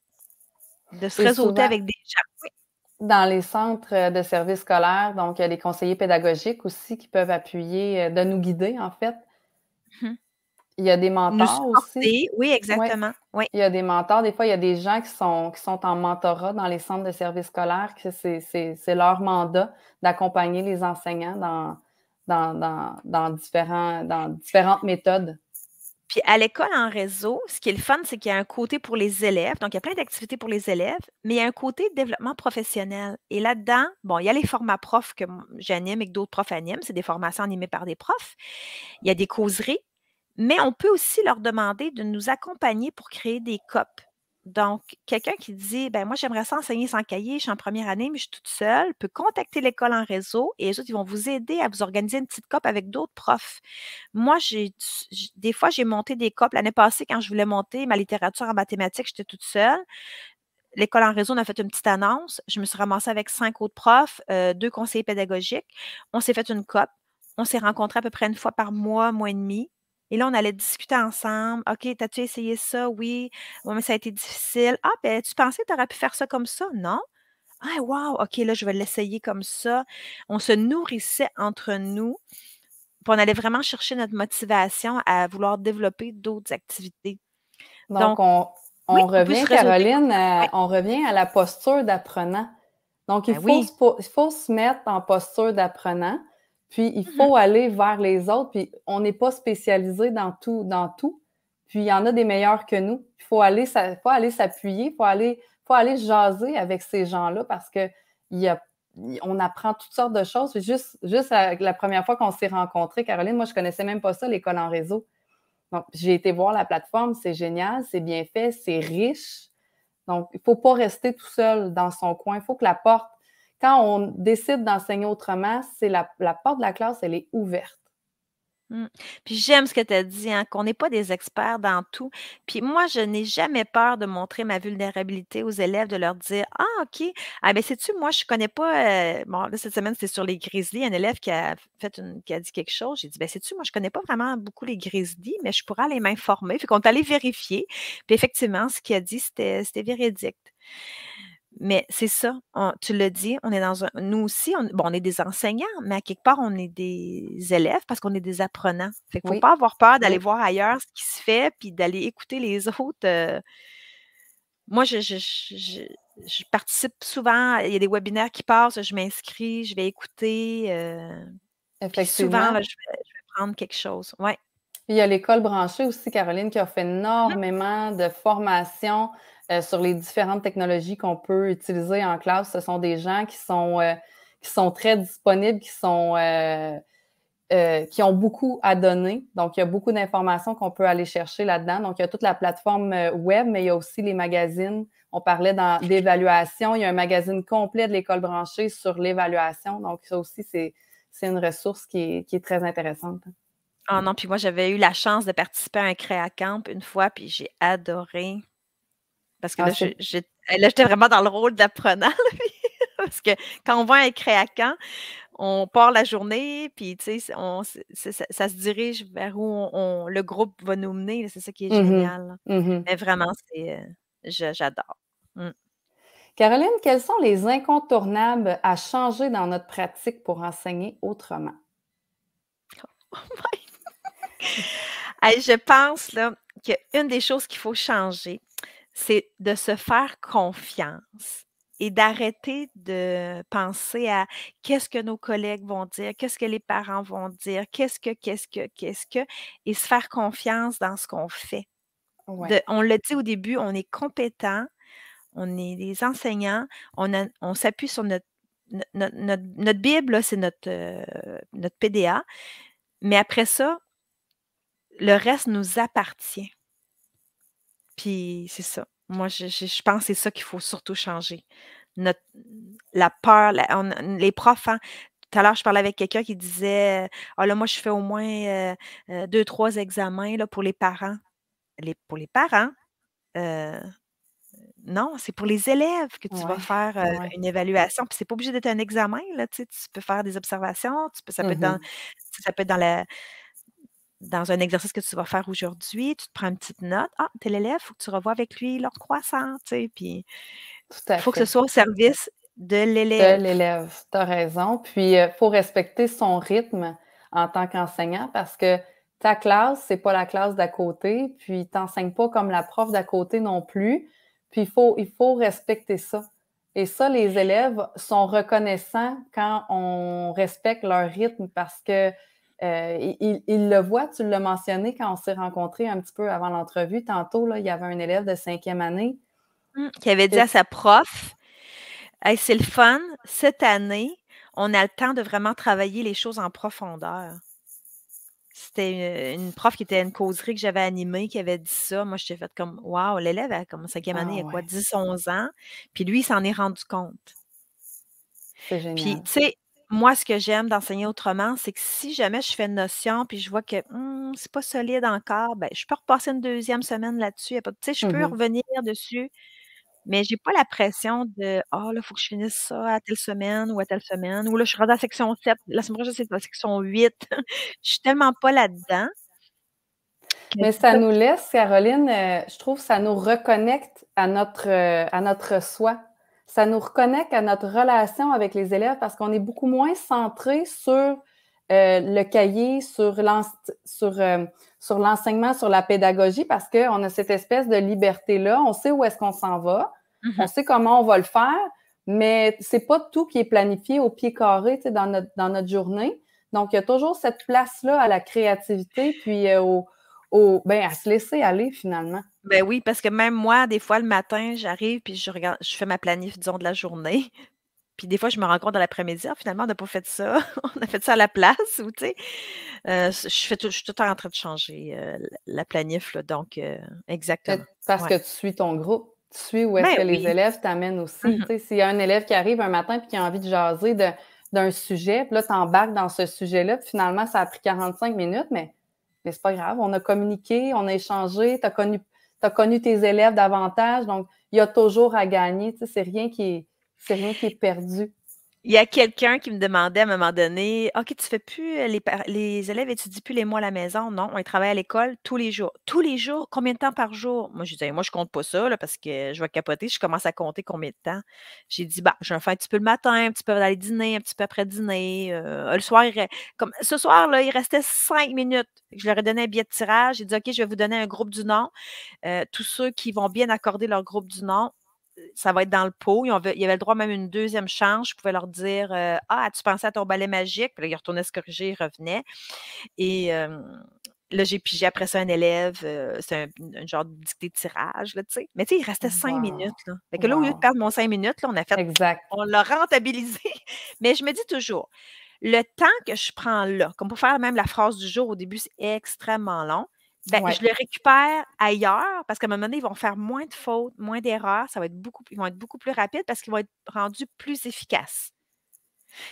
de se réseauter avec des gens. Dans les centres de services scolaires, donc il y a les conseillers pédagogiques aussi qui peuvent appuyer, de nous guider, en fait. Mmh Il y a des mentors aussi. Oui, exactement. Oui. Il y a des mentors. Des fois, il y a des gens qui sont, qui sont en mentorat dans les centres de services scolaires, que c'est leur mandat d'accompagner les enseignants dans, dans, dans, différents, dans différentes méthodes. Puis à l'école en réseau, ce qui est le fun, c'est qu'il y a un côté pour les élèves. Donc, il y a plein d'activités pour les élèves, mais il y a un côté développement professionnel. Et là-dedans, bon, il y a les formats profs que j'anime et que d'autres profs animent. C'est des formations animées par des profs. Il y a des causeries mais on peut aussi leur demander de nous accompagner pour créer des COP. Donc, quelqu'un qui dit, ben moi, j'aimerais ça enseigner sans cahier, je suis en première année, mais je suis toute seule, peut contacter l'école en réseau et les autres, ils vont vous aider à vous organiser une petite COP avec d'autres profs. Moi, des fois, j'ai monté des COP. L'année passée, quand je voulais monter ma littérature en mathématiques, j'étais toute seule. L'école en réseau, on a fait une petite annonce. Je me suis ramassée avec cinq autres profs, euh, deux conseillers pédagogiques. On s'est fait une COP. On s'est rencontrés à peu près une fois par mois, mois et demi. Et là, on allait discuter ensemble. OK, t'as-tu essayé ça? Oui. Oui, mais ça a été difficile. Ah, ben, tu pensais que tu aurais pu faire ça comme ça? Non? Ah, wow, OK, là, je vais l'essayer comme ça. On se nourrissait entre nous. Puis on allait vraiment chercher notre motivation à vouloir développer d'autres activités. Donc, on, revient, Caroline, on revient à la posture d'apprenant. Donc, il, ben faut se mettre en posture d'apprenant. Puis il mmh faut aller vers les autres, puis on n'est pas spécialisé dans tout, dans tout. Puis il y en a des meilleurs que nous. Il faut aller, faut aller s'appuyer, il faut aller, faut aller jaser avec ces gens-là parce que y a, on apprend toutes sortes de choses. Juste, juste la première fois qu'on s'est rencontrés, Caroline, moi, je ne connaissais même pas ça, l'école en réseau. Donc, j'ai été voir la plateforme, c'est génial, c'est bien fait, c'est riche. Donc, il ne faut pas rester tout seul dans son coin. Il faut que la porte quand on décide d'enseigner autrement, c'est la, porte de la classe, elle est ouverte. Mmh. Puis j'aime ce que tu as dit, hein, qu'on n'est pas des experts dans tout. Puis moi, je n'ai jamais peur de montrer ma vulnérabilité aux élèves, de leur dire Ah, OK. Ah, ben, sais-tu, moi, je ne connais pas. Euh, bon, là, cette semaine, c'était sur les grizzlies. Un élève qui a fait une, qui a dit quelque chose. J'ai dit Ben, sais-tu, moi, je ne connais pas vraiment beaucoup les grizzlies, mais je pourrais aller m'informer. Fait qu'on est allé vérifier. Puis effectivement, ce qu'il a dit, c'était véridique. Mais c'est ça, tu le dis, on est dans un. Nous aussi, on, bon, on est des enseignants, mais à quelque part, on est des élèves parce qu'on est des apprenants. Fait qu'il ne faut pas avoir peur d'aller voir ailleurs ce qui se fait, puis d'aller écouter les autres. Euh. Moi, je, je, participe souvent, il y a des webinaires qui passent, je m'inscris, je vais écouter. Euh, souvent, je, vais, prendre quelque chose. Ouais. Il y a l'école branchée aussi, Caroline, qui a fait mmh énormément de formations euh, sur les différentes technologies qu'on peut utiliser en classe. Ce sont des gens qui sont, euh, très disponibles, euh, qui ont beaucoup à donner. Donc, il y a beaucoup d'informations qu'on peut aller chercher là-dedans. Donc, il y a toute la plateforme web, mais il y a aussi les magazines. On parlait d'évaluation. Il y a un magazine complet de l'école branchée sur l'évaluation. Donc, ça aussi, c'est une ressource qui est, qui est très intéressante. Ah non, puis moi, j'avais eu la chance de participer à un créa camp une fois, puis j'ai adoré. Parce que ah, là, j'étais vraiment dans le rôle d'apprenant. Parce que quand on va à un créacamp, on part la journée, puis tu sais, ça, se dirige vers où le groupe va nous mener. C'est ça qui est mmh génial. Mmh Mais vraiment, c'est, euh, j'adore. Mmh. Caroline, quels sont les incontournables à changer dans notre pratique pour enseigner autrement? Oh je pense là, qu'une des choses qu'il faut changer, c'est de se faire confiance et d'arrêter de penser à qu'est-ce que nos collègues vont dire, qu'est-ce que les parents vont dire, qu'est-ce que, qu'est-ce que, qu'est-ce que, et se faire confiance dans ce qu'on fait. on l'a dit au début, on est compétent, on est des enseignants, on, on s'appuie sur notre, notre, Bible, c'est notre, euh, notre PDA, mais après ça, le reste nous appartient. Puis c'est ça. Moi, je, je, pense que c'est ça qu'il faut surtout changer. Notre, la peur, les profs, hein, tout à l'heure, je parlais avec quelqu'un qui disait Ah là, moi, je fais au moins euh, euh, deux, trois examens là, pour les parents. Les, pour les parents, euh, non, c'est pour les élèves que tu vas faire une évaluation. Puis c'est pas obligé d'être un examen. Là, tu, sais, tu peux faire des observations, tu peux, ça, peut être dans, mmh ça peut être dans la, dans un exercice que tu vas faire aujourd'hui, tu te prends une petite note. Ah, t'es l'élève, il faut que tu revoies avec lui leur croissance, tu sais, puis il faut que ce soit au service de l'élève. De l'élève, tu as raison. Puis, il faut respecter son rythme en tant qu'enseignant parce que ta classe, c'est pas la classe d'à côté, puis tu n'enseignes pas comme la prof d'à côté non plus. Puis il faut, il faut respecter ça. Et ça, les élèves sont reconnaissants quand on respecte leur rythme parce que euh, ils, le voient, tu l'as mentionné quand on s'est rencontrés un petit peu avant l'entrevue. Tantôt, là, il y avait un élève de cinquième année. Mmh, qui avait dit à sa prof c'est le fun, cette année, on a le temps de vraiment travailler les choses en profondeur. C'était une, prof qui était une causerie que j'avais animée qui avait dit ça. Moi, j'étais faite comme Waouh, l'élève a comme cinquième année, il y a quoi, 10, 11 ans. Puis lui, il s'en est rendu compte. C'est génial. Puis, tu sais, moi, ce que j'aime d'enseigner autrement, c'est que si jamais je fais une notion puis je vois que «Hum, c'est pas solide encore, ben, je peux repasser une deuxième semaine là-dessus. Tu sais, je peux mmh revenir dessus mais j'ai pas la pression de «Ah là, il faut que je finisse ça à telle semaine ou à telle semaine» ou là, je suis rendue à la section 7, la semaine prochaine, c'est la section 8. Je suis tellement pas là-dedans. Mais ça nous laisse, Caroline, euh, je trouve ça nous reconnecte à notre, euh, à notre soi. Ça nous reconnecte à notre relation avec les élèves parce qu'on est beaucoup moins centré sur euh, le cahier, sur sur l'enseignement, sur la pédagogie, parce qu'on a cette espèce de liberté-là. On sait où est-ce qu'on s'en va, mm-hmm. on sait comment on va le faire, mais c'est pas tout qui est planifié au pied carré dans notre, dans notre journée. Donc, il y a toujours cette place-là à la créativité, puis euh, au, au, ben, à se laisser aller finalement. Ben oui, parce que même moi, des fois, le matin, j'arrive puis je regarde, je fais ma planif, disons, de la journée. Puis des fois, je me rends compte dans l'après-midi, ah, finalement, on n'a pas fait ça. on a fait ça à la place. Ou, tu sais, euh, je, fais tout, je suis tout le temps en train de changer euh, la planif. donc, euh, exactement. Parce que tu suis ton groupe. Tu suis où est-ce ben que les élèves t'amènent aussi. Mmh s'il y a un élève qui arrive un matin et qui a envie de jaser d'un sujet, puis là, tu embarques dans ce sujet-là, puis finalement, ça a pris 45 minutes, mais, mais c'est pas grave. On a communiqué, on a échangé, tu as connu, connu tes élèves davantage, donc il y a toujours à gagner. C'est rien qui est c'est rien qui est perdu. Il y a quelqu'un qui me demandait à un moment donné OK, tu fais plus euh, les, les élèves étudient plus les mois à la maison. Non, on travaille à l'école tous les jours. Tous les jours, combien de temps par jour? Moi, je disais, moi, je compte pas ça là, parce que je vais capoter. Je commence à compter combien de temps. J'ai dit, bah, je vais faire un petit peu le matin, un petit peu aller dîner, un petit peu après dîner. Euh, le soir, comme ce soir, là, il restait cinq minutes. Je leur ai donné un billet de tirage. J'ai dit, OK, je vais vous donner un groupe du nom. Euh, tous ceux qui vont bien accorder leur groupe du nom, ça va être dans le pot. Ils, avait, avaient le droit même une deuxième chance. Je pouvais leur dire euh, Ah, as-tu pensé à ton balai magique? Puis là, ils retournaient se corriger, ils revenaient. Et là, j'ai pigé après ça un élève. Euh, c'est un, genre de dictée de tirage, là, tu sais. Mais tu sais, il restait cinq minutes. Là. Fait que là, au lieu de perdre mon cinq minutes, là, on a fait. Exact. On l'a rentabilisé. Mais je me dis toujours, le temps que je prends là, comme pour faire même la phrase du jour au début, c'est extrêmement long. Ben, je le récupère ailleurs parce qu'à un moment donné, ils vont faire moins de fautes, moins d'erreurs. Ça va être beaucoup, ils vont être beaucoup plus rapides parce qu'ils vont être rendus plus efficaces.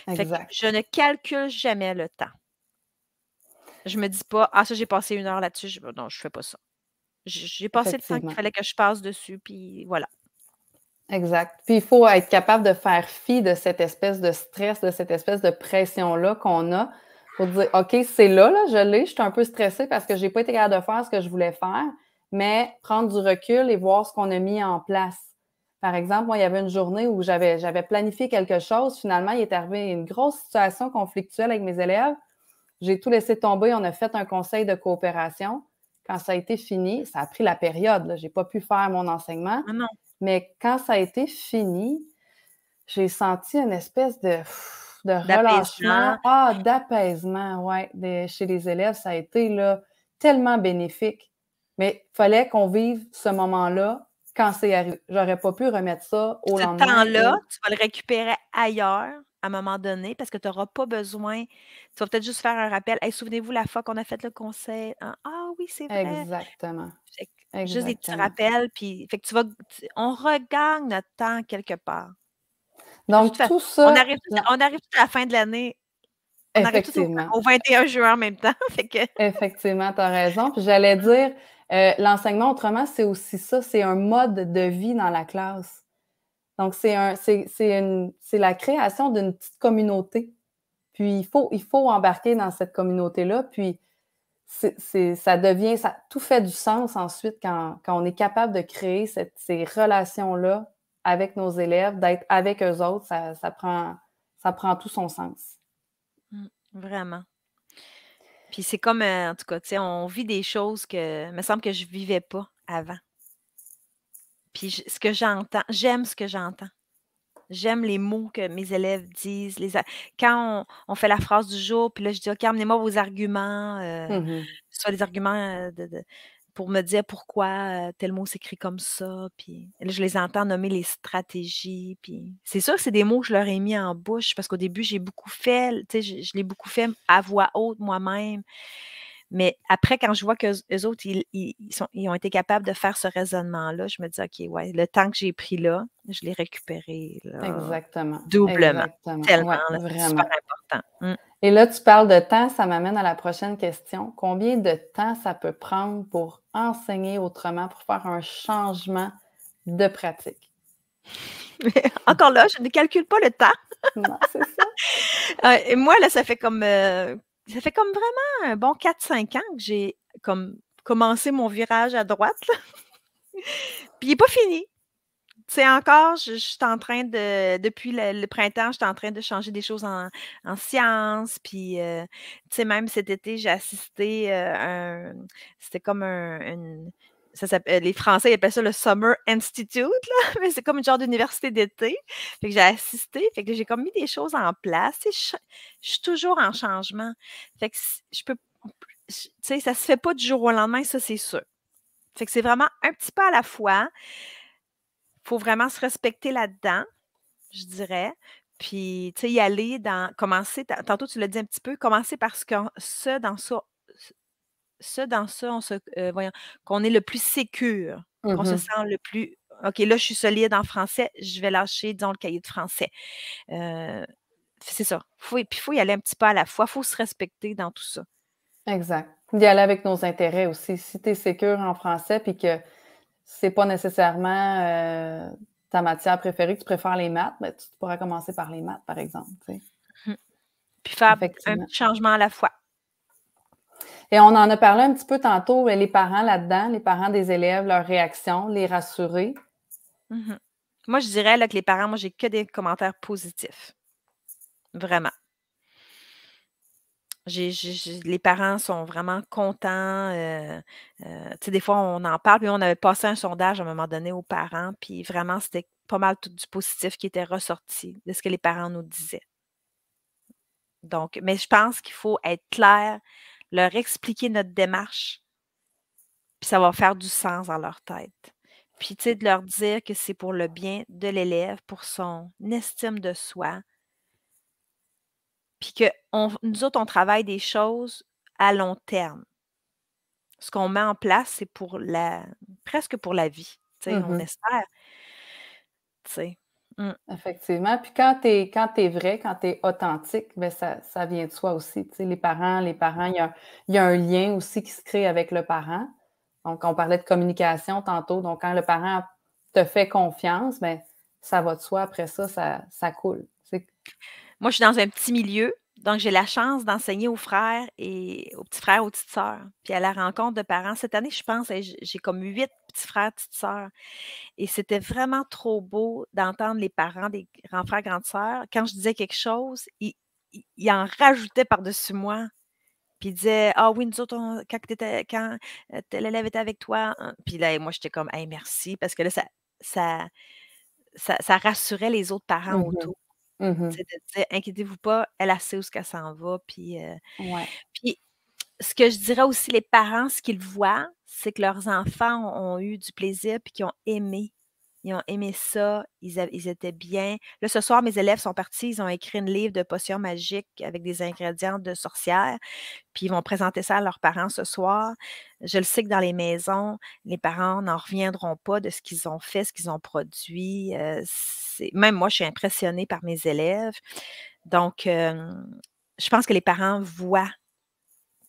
je ne calcule jamais le temps. Je me dis pas, ah, ça, j'ai passé une heure là-dessus. non, je fais pas ça. J'ai passé le temps qu'il fallait que je passe dessus, puis voilà. Exact. Puis il faut être capable de faire fi de cette espèce de stress, de cette espèce de pression-là qu'on a pour dire, OK, c'est là, là, je l'ai, je suis un peu stressée parce que je n'ai pas été capable de faire ce que je voulais faire, mais prendre du recul et voir ce qu'on a mis en place. Par exemple, moi, il y avait une journée où j'avais, j'avais planifié quelque chose. Finalement, il est arrivé une grosse situation conflictuelle avec mes élèves. J'ai tout laissé tomber. On a fait un conseil de coopération. Quand ça a été fini, ça a pris la période. Je n'ai pas pu faire mon enseignement. Ah mais quand ça a été fini, j'ai senti une espèce de de relâchement, ah, d'apaisement, ouais, chez les élèves, ça a été là, tellement bénéfique. Mais il fallait qu'on vive ce moment-là quand c'est arrivé. J'aurais pas pu remettre ça au ce lendemain. Ce temps-là, tu vas le récupérer ailleurs à un moment donné parce que tu n'auras pas besoin. Tu vas peut-être juste faire un rappel. Souvenez-vous la fois qu'on a fait le conseil. Ah oui, c'est vrai. Exactement. Juste des petits rappels. Puis, fait que tu vas, on regagne notre temps quelque part. Donc, tout ça. On arrive, on arrive à la fin de l'année. Effectivement. Au, 21 juin en même temps. Effectivement, tu as raison. Puis j'allais dire, euh, l'enseignement autrement, c'est aussi ça, c'est un mode de vie dans la classe. Donc, c'est un, c'est, la création d'une petite communauté. Puis, il faut, il faut embarquer dans cette communauté-là. Puis, c'est, ça devient, ça, tout fait du sens ensuite quand, quand on est capable de créer cette, ces relations-là avec nos élèves, d'être avec eux autres, ça, prend, ça prend tout son sens. Mmh, vraiment. Puis c'est comme, euh, en tout cas, tu sais, on vit des choses que, il me semble que je vivais pas avant. Puis ce que j'entends, j'aime ce que j'entends. J'aime les mots que mes élèves disent. Les quand on, fait la phrase du jour, puis là, je dis, OK, amenez-moi vos arguments, euh, mmh soit des arguments euh, de, pour me dire pourquoi tel mot s'écrit comme ça. Puis là, je les entends nommer les stratégies. Puis c'est sûr c'est des mots que je leur ai mis en bouche parce qu'au début, j'ai beaucoup fait, tu sais, je, je l'ai beaucoup fait à voix haute moi-même. Mais après, quand je vois qu'eux autres, ils, sont, ils ont été capables de faire ce raisonnement-là, je me dis, OK, ouais, le temps que j'ai pris là, je l'ai récupéré. Exactement. Doublement. Tellement. c'est super important. Mmh. Et là, tu parles de temps, ça m'amène à la prochaine question. Combien de temps ça peut prendre pour enseigner autrement, pour faire un changement de pratique? Encore là, je ne calcule pas le temps. non, c'est ça. Euh, et moi, là, ça fait comme euh, ça fait comme vraiment un bon 4-5 ans que j'ai comme commencé mon virage à droite. Puis il n'est pas fini. C'est encore, je, suis en train de, depuis le, printemps, je suis en train de changer des choses en, sciences. Puis, euh, tu sais, même cet été, j'ai assisté euh, un, c'était comme un, ça les Français ils appellent ça le Summer Institute, là, mais c'est comme une genre d'université d'été. Fait que j'ai assisté, fait que j'ai comme mis des choses en place. Je, je, suis toujours en changement. Fait que je peux, tu sais, ça se fait pas du jour au lendemain, ça c'est sûr. Fait que c'est vraiment un petit peu à la fois. Il faut vraiment se respecter là-dedans, je dirais. Puis, tu sais, y aller dans, commencer, tantôt tu l'as dit un petit peu, commencer parce que ce, dans ça, ça, dans ça, on se, euh, voyons, qu'on est le plus sécure, qu'on se mmh sent le plus. OK, là, je suis solide en français, je vais lâcher, disons, le cahier de français. Euh, c'est ça. Faut, puis il faut y aller un petit peu à la fois. Il faut se respecter dans tout ça. Exact. Y aller avec nos intérêts aussi. Si tu es sécure en français puis que c'est pas nécessairement euh, ta matière préférée, que tu préfères les maths, ben, tu pourras commencer par les maths, par exemple. Mmh. Puis faire un petit changement à la fois. Et on en a parlé un petit peu tantôt, les parents là-dedans, les parents des élèves, leurs réactions, les rassurer. Moi, je dirais là, que les parents, moi, j'ai que des commentaires positifs. Vraiment. Les parents sont vraiment contents. Euh, euh, des fois, on en parle, puis on avait passé un sondage à un moment donné aux parents, puis vraiment, c'était pas mal tout du positif qui était ressorti de ce que les parents nous disaient. Donc, mais je pense qu'il faut être clair leur expliquer notre démarche, puis ça va faire du sens dans leur tête. Puis, tu sais, de leur dire que c'est pour le bien de l'élève, pour son estime de soi, puis que nous autres, on travaille des choses à long terme. Ce qu'on met en place, c'est pour la presque pour la vie. Tu sais, on mmh espère. Tu sais. Mmh. Effectivement. Puis quand tu es, quand vrai, quand tu es authentique, ben ça, ça, vient de soi aussi. Les parents, les parents, il y a, y a, un lien aussi qui se crée avec le parent. Donc, on parlait de communication tantôt. Donc, quand le parent te fait confiance, ben, ça va de soi. Après ça, ça, ça coule. Moi, je suis dans un petit milieu. Donc, j'ai la chance d'enseigner aux frères et aux petits frères, aux petites sœurs. Puis à la rencontre de parents, cette année, je pense, j'ai comme huit petits frères, petites sœurs. Et c'était vraiment trop beau d'entendre les parents des grands frères, grandes sœurs. Quand je disais quelque chose, ils, en rajoutaient par-dessus moi. Puis ils disaient Ah oui, nous autres, quand, quand euh, l'élève était avec toi. Hein. Puis là, moi, j'étais comme Hey, merci. Parce que là, ça, ça, ça, rassurait les autres parents mmh autour. Mmh c'est de dire inquiétez-vous pas, elle a sait où qu'elle s'en va. Puis, euh, puis ce que je dirais aussi, les parents, ce qu'ils voient, c'est que leurs enfants ont, eu du plaisir puis qu'ils ont aimé. Ils ont aimé ça, ils, étaient bien. Là, ce soir, mes élèves sont partis, ils ont écrit un livre de potions magiques avec des ingrédients de sorcières, puis ils vont présenter ça à leurs parents ce soir. Je le sais que dans les maisons, les parents n'en reviendront pas de ce qu'ils ont fait, ce qu'ils ont produit. Euh, même moi, je suis impressionnée par mes élèves. Donc, je pense que les parents voient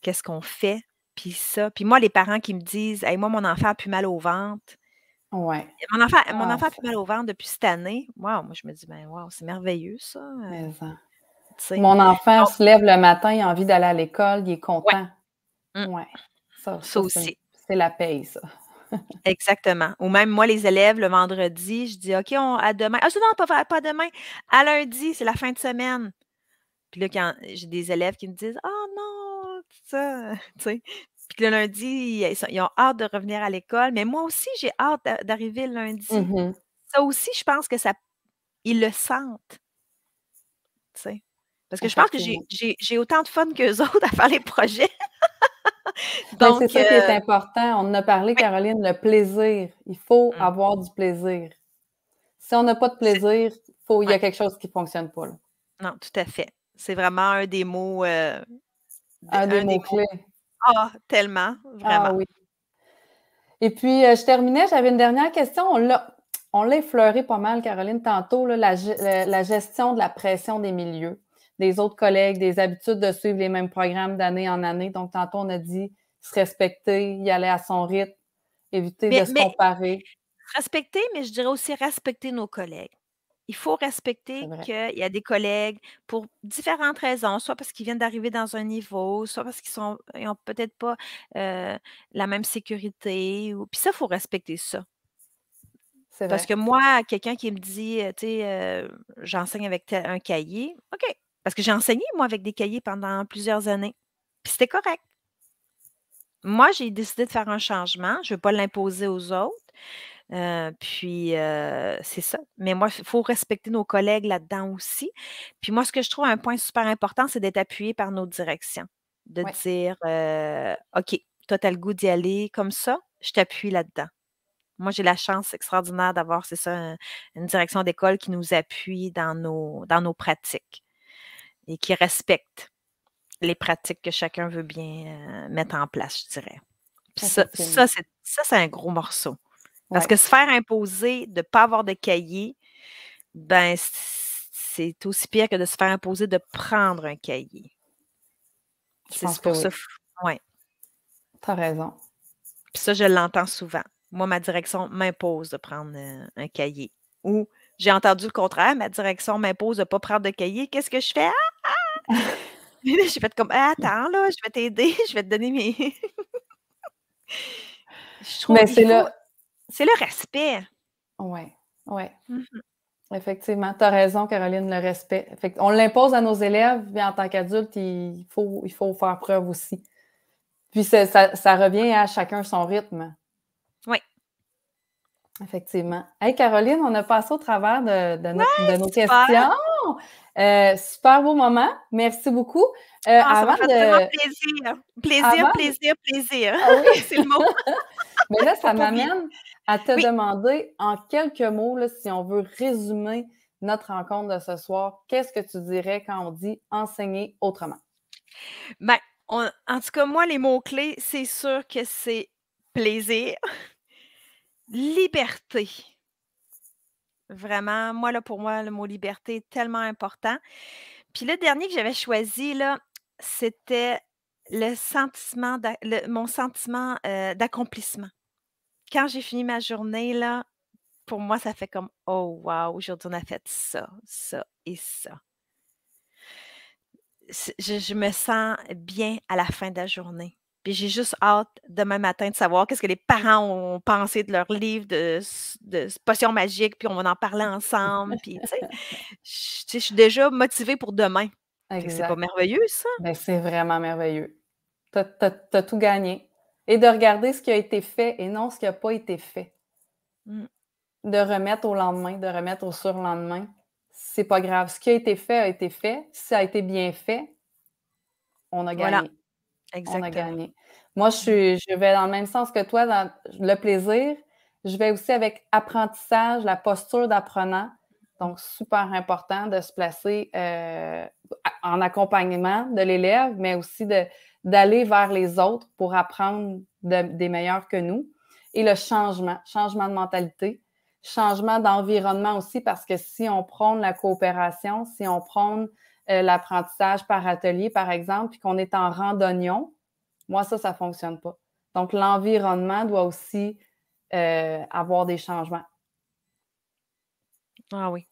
qu'est-ce qu'on fait, puis ça. Puis moi, les parents qui me disent Hey, moi, mon enfant a plus mal au ventre. Ouais. Mon enfant, mon enfant a plus mal au ventre depuis cette année. Wow, moi, je me dis, ben wow, c'est merveilleux, ça. Euh, mon enfant se lève le matin, il a envie d'aller à l'école, il est content. Ouais. ouais. Ça, ça aussi. C'est la paye, ça. Exactement. Ou même moi, les élèves, le vendredi, je dis OK, on, à demain. Ah, non, pas, pas demain. À lundi, c'est la fin de semaine. Puis là, quand j'ai des élèves qui me disent Ah non, ça, tu sais. Puis le lundi, ils, ont hâte de revenir à l'école. Mais moi aussi, j'ai hâte d'arriver le lundi. Mmh ça aussi, je pense que ça. Ils le sentent. Tu sais? Parce que je pense que j'ai autant de fun qu'eux autres à faire les projets. Donc, c'est ça qui est euh, important. On en a parlé, Caroline, le plaisir. Il faut mmh. avoir du plaisir. Si on n'a pas de plaisir, faut, il y a quelque chose qui ne fonctionne pas. Non, tout à fait. C'est vraiment un des mots. Euh, un, des mots clés. Ah, tellement, vraiment. Ah oui. Et puis, euh, je terminais, j'avais une dernière question. On l'a, on l'a effleuré pas mal, Caroline, tantôt, la, gestion de la pression des milieux, des autres collègues, des habitudes de suivre les mêmes programmes d'année en année. Donc, tantôt, on a dit se respecter, y aller à son rythme, éviter de se comparer. Respecter, mais je dirais aussi respecter nos collègues. Il faut respecter qu'il y a des collègues pour différentes raisons, soit parce qu'ils viennent d'arriver dans un niveau, soit parce qu'ils n'ont peut-être pas la même sécurité. Ou... Puis ça, il faut respecter ça. Parce que moi, quelqu'un qui me dit, tu sais, j'enseigne avec un cahier, OK. Parce que j'ai enseigné, moi, avec des cahiers pendant plusieurs années. Puis c'était correct. Moi, j'ai décidé de faire un changement. Je ne veux pas l'imposer aux autres. Euh, puis, euh, c'est ça. Mais moi, il faut respecter nos collègues là-dedans aussi. Puis moi, ce que je trouve un point super important, c'est d'être appuyé par nos directions. De dire, euh, OK, toi, tu as le goût d'y aller comme ça, je t'appuie là-dedans. Moi, j'ai la chance extraordinaire d'avoir, c'est ça, une direction d'école qui nous appuie dans nos, dans nos pratiques et qui respecte les pratiques que chacun veut bien mettre en place, je dirais. ça, ça c'est un gros morceau. Parce que se faire imposer de ne pas avoir de cahier, ben, c'est aussi pire que de se faire imposer de prendre un cahier. C'est pour ça. Oui. Tu as raison. Puis ça, je l'entends souvent. Moi, ma direction m'impose de prendre euh, un cahier. Ou j'ai entendu le contraire, ma direction m'impose de ne pas prendre de cahier. Qu'est-ce que je fais? Ah! ah! j'ai fait comme attends, là, je vais t'aider, je vais te donner mes. je trouve Mais c'est là c'est le respect. Oui, oui. Mmh Effectivement, tu as raison, Caroline, le respect. on l'impose à nos élèves, mais en tant qu'adulte, il faut, il faut faire preuve aussi. Puis ça, revient à chacun son rythme. Oui. Effectivement. Hey, Caroline, on a passé au travers de, nos questions. Euh, super beau moment. Merci beaucoup. Euh, ah, avant ça de... plaisir. Plaisir, plaisir, plaisir. Ah oui. C'est le mot. Mais là, ça m'amène à te demander en quelques mots, si on veut résumer notre rencontre de ce soir, qu'est-ce que tu dirais quand on dit enseigner autrement? Bien, en tout cas, moi, les mots-clés, c'est sûr que c'est plaisir, liberté. Vraiment, moi, là, pour moi, le mot liberté est tellement important. Puis le dernier que j'avais choisi, là, c'était le sentiment, mon sentiment euh, d'accomplissement quand j'ai fini ma journée, là, pour moi, ça fait comme Oh wow, aujourd'hui on a fait ça, ça et ça. Je, me sens bien à la fin de la journée. Puis j'ai juste hâte demain matin de savoir qu'est-ce que les parents ont pensé de leur livre de, de potions magiques, puis on va en parler ensemble. Puis, tu sais, je, suis déjà motivée pour demain. C'est pas merveilleux, ça? Ben, c'est vraiment merveilleux. Tu as, tout gagné et de regarder ce qui a été fait et non ce qui n'a pas été fait. Mmh. De remettre au lendemain, de remettre au surlendemain. C'est pas grave. Ce qui a été fait a été fait. Si ça a été bien fait, on a gagné. Exactement. On a gagné. Moi, je, suis, je vais dans le même sens que toi, dans le plaisir. Je vais aussi avec apprentissage, la posture d'apprenant. Donc, super important de se placer euh, en accompagnement de l'élève, mais aussi d'aller vers les autres pour apprendre des meilleurs que nous. Et le changement, changement de mentalité, changement d'environnement aussi, parce que si on prône la coopération, si on prône euh, l'apprentissage par atelier, par exemple, puis qu'on est en randonnion, moi, ça, ça ne fonctionne pas. Donc, l'environnement doit aussi euh, avoir des changements. Ah oui,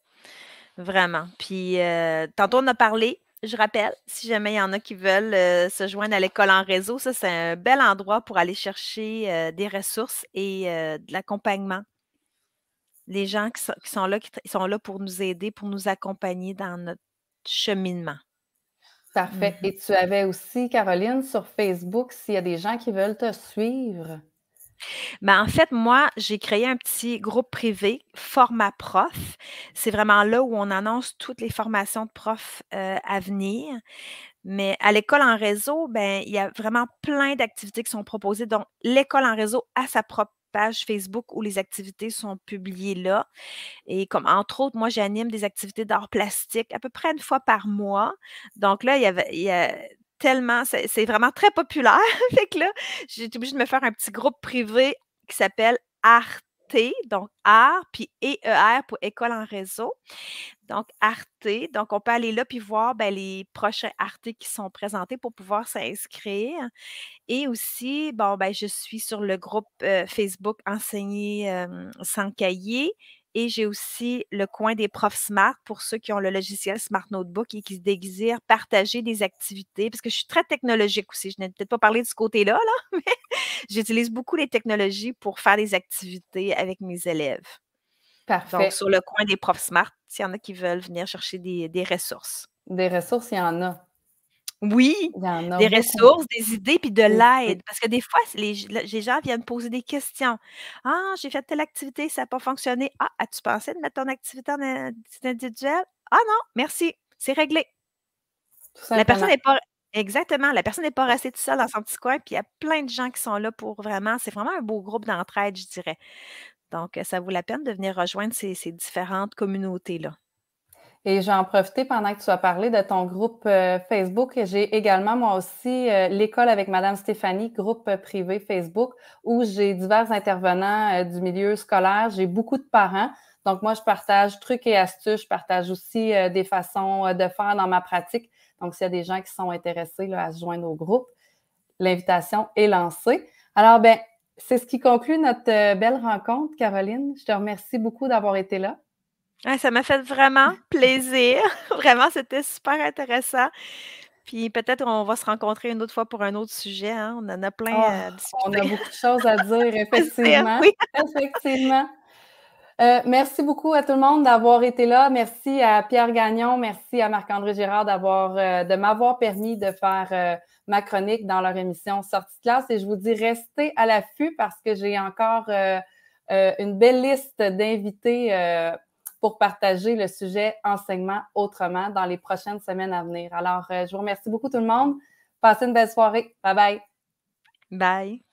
vraiment. Puis, euh, tantôt, on a parlé je rappelle, si jamais il y en a qui veulent euh, se joindre à l'école en réseau, ça, c'est un bel endroit pour aller chercher euh, des ressources et de l'accompagnement. Les gens qui sont, là, qui sont là pour nous aider, pour nous accompagner dans notre cheminement. Parfait. Mm-hmm. Et tu avais aussi, Caroline, sur Facebook, s'il y a des gens qui veulent te suivre. Ben, en fait, moi, j'ai créé un petit groupe privé, Format Prof. C'est vraiment là où on annonce toutes les formations de profs euh, à venir. Mais à l'école en réseau, ben, il y a vraiment plein d'activités qui sont proposées. Donc, l'école en réseau a sa propre page Facebook où les activités sont publiées là. Et comme entre autres, moi, j'anime des activités d'art plastique à peu près une fois par mois. Donc là, il y avait, il y a tellement, c'est vraiment très populaire. fait que j'ai été obligée de me faire un petit groupe privé qui s'appelle Arte, donc art, puis EER pour école en réseau. Donc Arte, donc on peut aller là puis voir ben, les prochains Arte qui sont présentés pour pouvoir s'inscrire. Et aussi, bon, ben, je suis sur le groupe euh, Facebook Enseigner sans cahier et j'ai aussi le coin des profs Smart pour ceux qui ont le logiciel Smart Notebook et qui désirent partager des activités, parce que je suis très technologique aussi. Je n'ai peut-être pas parlé de ce côté-là, là, mais j'utilise beaucoup les technologies pour faire des activités avec mes élèves. Parfait. Donc, sur le coin des profs Smart, s'il y en a qui veulent venir chercher des, des ressources. Des ressources, il y en a. Oui, des ressources, des idées, puis de l'aide. Parce que des fois, les, gens viennent poser des questions. Ah, j'ai fait telle activité, ça n'a pas fonctionné. Ah, as-tu pensé de mettre ton activité en individuel? Ah non, merci, c'est réglé. La personne n'est pas. Exactement, la personne n'est pas restée toute seule dans son petit coin, puis il y a plein de gens qui sont là pour vraiment. C'est vraiment un beau groupe d'entraide, je dirais. Donc, ça vaut la peine de venir rejoindre ces différentes communautés-là. Et j'ai en profité pendant que tu as parlé de ton groupe euh, Facebook. J'ai également, moi aussi, euh, l'école avec Madame Stéphanie, groupe euh, privé Facebook, où j'ai divers intervenants du milieu scolaire. J'ai beaucoup de parents. Donc, moi, je partage trucs et astuces. Je partage aussi des façons de faire dans ma pratique. Donc, s'il y a des gens qui sont intéressés à se joindre au groupe, l'invitation est lancée. Alors, ben, c'est ce qui conclut notre belle rencontre, Caroline. Je te remercie beaucoup d'avoir été là ça m'a fait vraiment plaisir. Vraiment, c'était super intéressant. Puis peut-être on va se rencontrer une autre fois pour un autre sujet, hein. On en a plein à ah, on a beaucoup de choses à dire, effectivement. Effectivement. Euh, merci beaucoup à tout le monde d'avoir été là. Merci à Pierre Gagnon, merci à Marc-André Girard d'avoir euh, de m'avoir permis de faire euh, ma chronique dans leur émission Sortie de classe. Et je vous dis restez à l'affût parce que j'ai encore une belle liste d'invités pour partager le sujet enseignement autrement dans les prochaines semaines à venir. Alors, euh, je vous remercie beaucoup tout le monde. Passez une belle soirée. Bye bye. Bye.